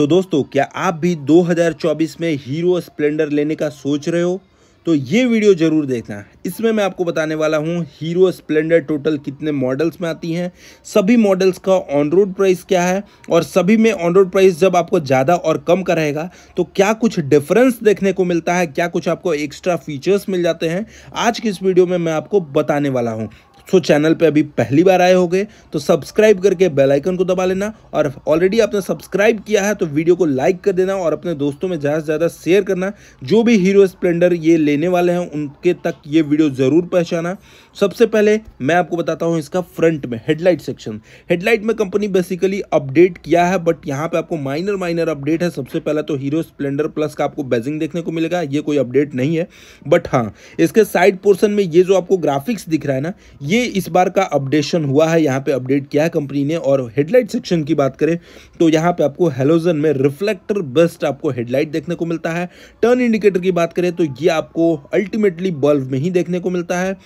तो दोस्तों, क्या आप भी 2024 में हीरो स्प्लेंडर लेने का सोच रहे हो? तो ये वीडियो ज़रूर देखना। इसमें मैं आपको बताने वाला हूँ, हीरो स्प्लेंडर टोटल कितने मॉडल्स में आती हैं, सभी मॉडल्स का ऑन रोड प्राइस क्या है, और सभी में ऑन रोड प्राइस जब आपको ज़्यादा और कम का रहेगा तो क्या कुछ डिफरेंस देखने को मिलता है, क्या कुछ आपको एक्स्ट्रा फीचर्स मिल जाते हैं, आज की इस वीडियो में मैं आपको बताने वाला हूँ। सो चैनल पे अभी पहली बार आए होगे तो सब्सक्राइब करके बेल आइकन को दबा लेना। और ऑलरेडी आपने सब्सक्राइब किया है तो वीडियो को लाइक कर देना और अपने दोस्तों में ज़्यादा से ज़्यादा शेयर करना। जो भी हीरो स्प्लेंडर ये लेने वाले हैं, उनके तक ये वीडियो ज़रूर पहुँचाना। सबसे पहले मैं आपको बताता हूँ इसका फ्रंट में हेडलाइट सेक्शन हेडलाइट में कंपनी बेसिकली अपडेट किया है बट यहाँ पे आपको माइनर माइनर अपडेट है। सबसे पहले तो हीरो स्प्लेंडर प्लस का आपको बेजिंग देखने को मिलेगा, ये कोई अपडेट नहीं है। बट हाँ इसके साइड पोर्सन में ये जो आपको ग्राफिक्स दिख रहा है ना, ये इस बार का अपडेशन हुआ है। यहाँ पे अपडेट किया है कंपनी ने। और हेडलाइट सेक्शन की बात करें तो यहाँ पे आपको हेलोजन में रिफ्लेक्टर बेस्ट आपको हेडलाइट देखने को मिलता है। टर्न इंडिकेटर की बात करें तो ये आपको अल्टीमेटली बल्ब में ही देखने को मिलता है।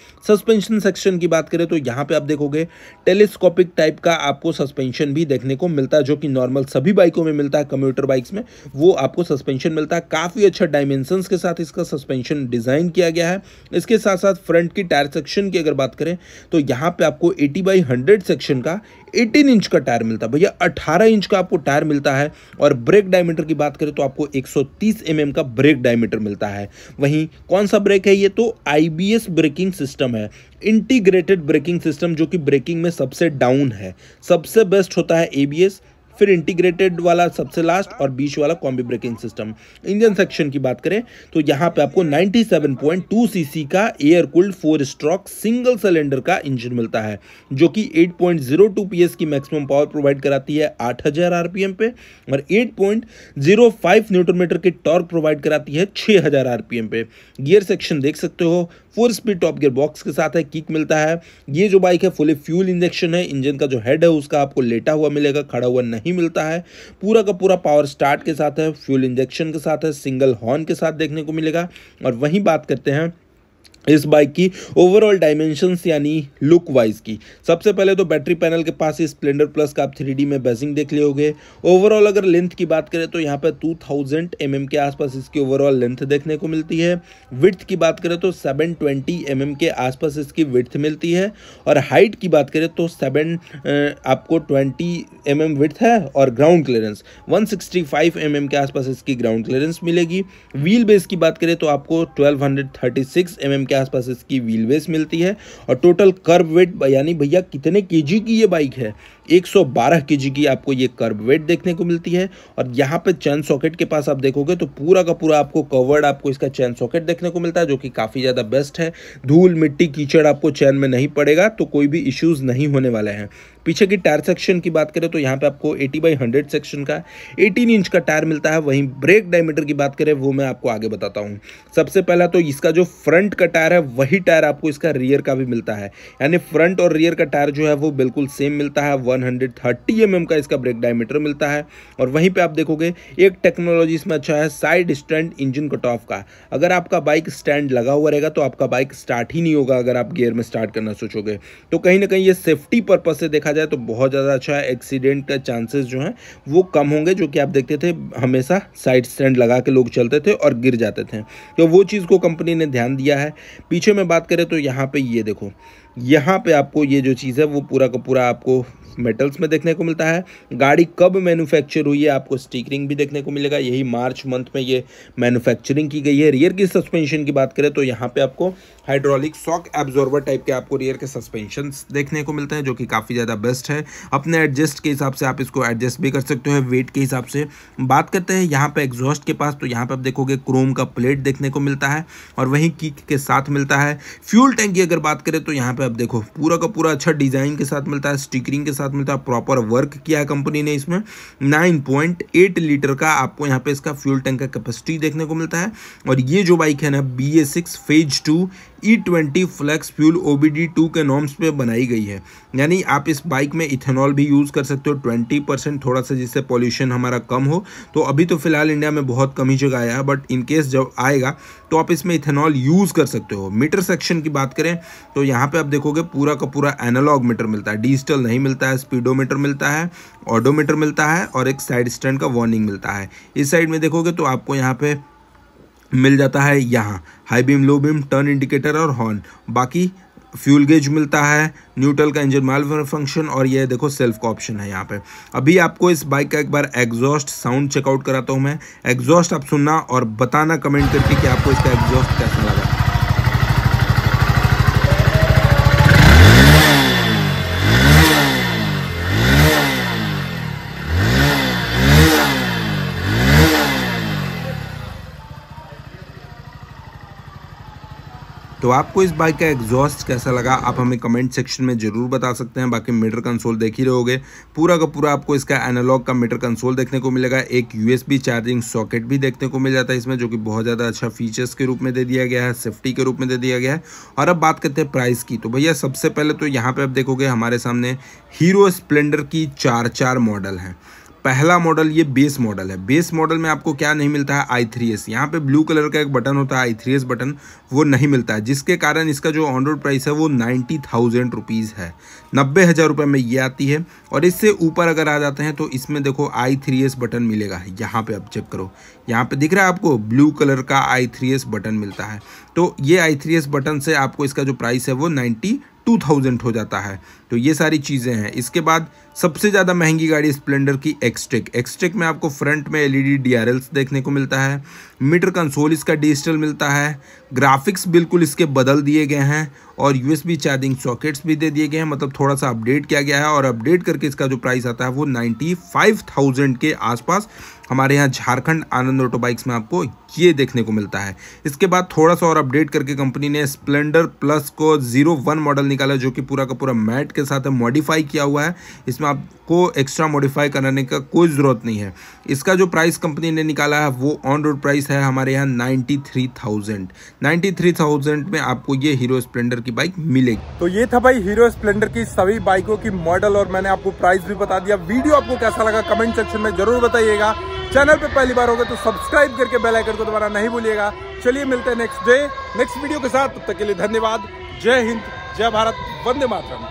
सस्पेंशन सेक्शन की बात करें तो यहाँ पे आप देखोगे टेलीस्कोपिक टाइप का आपको सस्पेंशन भी देखने को मिलता है, जो कि नॉर्मल सभी बाइकों में मिलता है कम्यूटर बाइक्स में, वो आपको सस्पेंशन मिलता है। काफ़ी अच्छा डायमेंशन के साथ इसका सस्पेंशन डिज़ाइन किया गया है। इसके साथ साथ फ्रंट की टायर सेक्शन की अगर बात करें तो यहाँ पे आपको 80 बाई हंड्रेड सेक्शन का 18 इंच का टायर मिलता है। भैया 18 इंच का आपको टायर मिलता है और ब्रेक डायमीटर की बात करें तो आपको 130 एम mm का ब्रेक डायमीटर मिलता है। वहीं कौन सा ब्रेक है ये? तो आई ब्रेकिंग सिस्टम है। इंटीग्रेटेड ब्रेकिंग सिस्टम जो कि ब्रेकिंग में सबसे डाउन है। सबसे बेस्ट होता है एबीएस फिर इंटीग्रेटेड वाला सबसे लास्ट और बीच वाला combi braking system engine section की बात करें तो यहाँ पे आपको 97.2 सीसी का air cooled four stroke single cylinder का इंजन मिलता है, जो कि 8.02 पीएस की मैक्सिमम पावर प्रोवाइड कराती है 8000 आरपीएम पे और 8.05 न्यूटन मीटर की टॉर्क प्रोवाइड कराती है 6000 आरपीएम पे। गियर सेक्शन देख सकते हो four speed top gear box के साथ है किक मिलता है। ये जो बाइक है फुली फ्यूल इंजेक्शन है, इंजन का जो हेड है, उसका आपको लेटा हुआ मिलेगा, खड़ा हुआ नहीं मिलता है। पूरा का पूरा पावर स्टार्ट के साथ है फ्यूल इंजेक्शन के साथ है सिंगल हॉर्न के साथ देखने को मिलेगा। और वहीं बात करते हैं इस बाइक की ओवरऑल डायमेंशंस यानी लुक वाइज की। सबसे पहले तो बैटरी पैनल के पास ही स्प्लेंडर प्लस का आप थ्री में बेसिंग देख लियोगे। ओवरऑल अगर लेंथ की बात करें तो यहाँ पर 2000 थाउज़ेंड mm के आसपास इसकी ओवरऑल लेंथ देखने को मिलती है। विथ की बात करें तो 720 ट्वेंटी mm के आसपास इसकी विथ मिलती है। और हाइट की बात करें तो सेवन आपको 20 एम विथ है और ग्राउंड क्लियरेंस 165 mm के आसपास इसकी ग्राउंड क्लियरेंस मिलेगी। व्हील बेस की बात करें तो आपको 1236 mm के के आसपास इसकी व्हील बेस मिलती है और टोटल कर्व वेट यानी भैया कितने केजी की ये बाइक है? 112 केजी की आपको ये कर्व वेट देखने को मिलती है और यहाँ पे चैन सॉकेट के पास आप देखोगे तो पूरा का पूरा आपको कवर्ड आपको इसका चैन सॉकेट देखने को मिलता है, जो कि काफ़ी ज़्यादा बेस्ट है। धूल, मिट्टी, कीचड़ आपको चैन में नहीं पड़ेगा तो कोई भी इश्यूज़ नहीं होने वाले हैं। पीछे की टायर सेक्शन की बात करें तो यहाँ पे आपको 80 बाई हंड्रेड सेक्शन का 18 इंच का टायर मिलता है, वहीं ब्रेक डायमीटर की बात करें, वो मैं आपको आगे बताता हूँ। सबसे पहला तो इसका जो फ्रंट का टायर है, वही टायर आपको इसका रियर का भी मिलता है। यानी फ्रंट और रियर का टायर जो है, वो बिल्कुल सेम मिलता है 130 mm का इसका ब्रेक डायमीटर मिलता है। और वहीं पर आप देखोगे, एक टेक्नोलॉजी इसमें अच्छा है, side stand engine cut off का। अगर आपका बाइक स्टैंड लगा हुआ रहेगा तो आपका बाइक स्टार्ट ही नहीं होगा, अगर आप गियर में स्टार्ट करना सोचोगे। तो कहीं ना कहीं ये सेफ्टी पर्पज से देखा जाए तो बहुत ज़्यादा अच्छा है एक्सीडेंट का चांसेस जो हैं, वो कम होंगे, जो कि आप देखते थे, हमेशा साइड स्टैंड लगा के लोग चलते थे और गिर जाते थे। तो वो चीज़ को कंपनी ने ध्यान दिया है। पीछे में बात करें तो यहाँ पर ये देखो, यहाँ पे आपको ये जो चीज़ है, वो पूरा का पूरा आपको मेटल्स में देखने को मिलता है। गाड़ी कब मैन्युफैक्चर हुई है, आपको स्टिकरिंग भी देखने को मिलेगा। यही मार्च मंथ में ये मैन्युफैक्चरिंग की गई है। रियर की सस्पेंशन की बात करें तो यहाँ पे आपको हाइड्रोलिक सॉक एब्जॉर्बर टाइप के आपको रियर के सस्पेंशन देखने को मिलते हैं, जो कि काफ़ी ज़्यादा बेस्ट है। अपने एडजस्ट के हिसाब से आप इसको एडजस्ट भी कर सकते हो वेट के हिसाब से। बात करते हैं यहाँ पे एग्जॉस्ट के पास तो यहाँ पे आप देखोगे क्रोम का प्लेट देखने को मिलता है और वहीं किक के साथ मिलता है। फ्यूल टैंक की अगर बात करें तो यहाँ पे आप देखो, पूरा का पूरा अच्छा डिज़ाइन के साथ मिलता है स्टिकरिंग के साथ मिलता है प्रॉपर वर्क किया है कंपनी ने इसमें। नाइन लीटर का आपको यहाँ पे इसका फ्यूल टैंक का कैपेसिटी देखने को मिलता है। और ये जो बाइक है ना B A six phase two E twenty flex fuel O B D two के नॉर्म्स पे बनाई गई है। यानी आप इस बाइक में इथेनॉल भी यूज़ कर सकते हो ट्वेंटी परसेंट थोड़ा सा जिससे पॉल्यूशन हमारा कम हो। तो अभी तो फ़िलहाल इंडिया में बहुत कम ही जगह आया है बट इन केस जब आएगा तो आप इसमें इथेनॉल यूज़ कर सकते हो। मीटर सेक्शन की बात करें तो यहाँ पे आप देखोगे पूरा का पूरा एनालॉग मीटर मिलता है डिजिटल नहीं मिलता है स्पीडोमीटर मिलता है, ऑडोमीटर मिलता है और एक साइड स्टैंड का वार्निंग मिलता है। इस साइड में देखोगे तो आपको यहाँ पे मिल जाता है यहाँ, high beam, low beam, turn indicator और हॉर्न। बाकी फ्यूल गेज मिलता है, न्यूट्रल का इंजन माल फ़ंक्शन और ये देखो सेल्फ का ऑप्शन है यहाँ पे। अभी आपको इस बाइक का एक बार एग्जॉस्ट साउंड चेकआउट कराता हूँ मैं। एग्जॉस्ट आप सुनना और बताना कमेंट करके कि आपको इसका एग्जॉस्ट कैसा लगा। तो आपको इस बाइक का एग्जॉस्ट कैसा लगा? आप हमें कमेंट सेक्शन में ज़रूर बता सकते हैं। बाकी मीटर कंसोल देख ही रहोगे पूरा का पूरा आपको इसका एनालॉग का मीटर कंसोल देखने को मिलेगा। एक यूएसबी चार्जिंग सॉकेट भी देखने को मिल जाता है इसमें, जो कि बहुत ज़्यादा अच्छा फीचर्स के रूप में दे दिया गया है सेफ्टी के रूप में दे दिया गया है। और अब बात करते हैं प्राइस की। तो भैया, सबसे पहले तो यहाँ पर आप देखोगे हमारे सामने हीरो स्प्लेंडर की चार चार मॉडल हैं। पहला मॉडल ये बेस मॉडल है। बेस मॉडल में आपको क्या नहीं मिलता है? आई थ्री एस यहाँ पर ब्लू कलर का एक बटन होता है आई थ्री एस बटन वो नहीं मिलता है। जिसके कारण इसका जो ऑन रोड प्राइस है, वो नाइन्टी थाउज़ेंड रुपीज़ है। नब्बे हज़ार रुपये में ये आती है। और इससे ऊपर अगर आ जाते हैं तो इसमें देखो आई थ्री एस बटन मिलेगा। यहाँ पर आप चेक करो। यहाँ पर दिख रहा है आपको ब्लू कलर का आई थ्री एस बटन मिलता है। तो ये आई थ्री एस बटन से आपको इसका जो प्राइस है, वो नाइन्टी टू थाउज़ेंड हो जाता है। तो ये सारी चीज़ें हैं। इसके बाद सबसे ज़्यादा महँगी गाड़ी स्प्लेंडर की एक्सटेक एक्सटेक में आपको फ्रंट में एलईडी डीआरएल्स देखने को मिलता है। मीटर कंसोल इसका डिजिटल मिलता है। ग्राफिक्स बिल्कुल इसके बदल दिए गए हैं और यूएसबी चार्जिंग सॉकेट्स भी दे दिए गए हैं। मतलब थोड़ा सा अपडेट किया गया है और अपडेट करके इसका जो प्राइस आता है वो नाइन्टी फाइव थाउज़ेंड के आसपास हमारे यहाँ झारखंड आनंद ऑटो बाइक्स में आपको ये देखने को मिलता है। इसके बाद थोड़ा सा और अपडेट करके कंपनी ने स्प्लेंडर प्लस को ज़ीरो वन मॉडल निकाला जो कि पूरा का पूरा मैट के साथ मॉडिफाई किया हुआ है। इसमें आपको एक्स्ट्रा मॉडिफाई कराने का कोई ज़रूरत नहीं है। इसका जो प्राइस कंपनी ने निकाला है वो ऑन रोड प्राइस है हमारे यहाँ ninety three thousand ninety three thousand में आपको ये हीरो स्प्लेंडर की बाइक मिलेगी। तो ये था भाई हीरो स्प्लेंडर की सभी बाइकों की मॉडल और मैंने आपको प्राइस भी बता दिया। वीडियो आपको कैसा लगा कमेंट सेक्शन में ज़रूर बताइएगा। चैनल पे पहली बार होगा तो सब्सक्राइब करके बेल आइकन को दोबारा नहीं भूलिएगा। चलिए मिलते हैं नेक्स्ट डे नेक्स्ट वीडियो के साथ। तब तक के लिए धन्यवाद। जय हिंद, जय भारत, वंदे मातरम।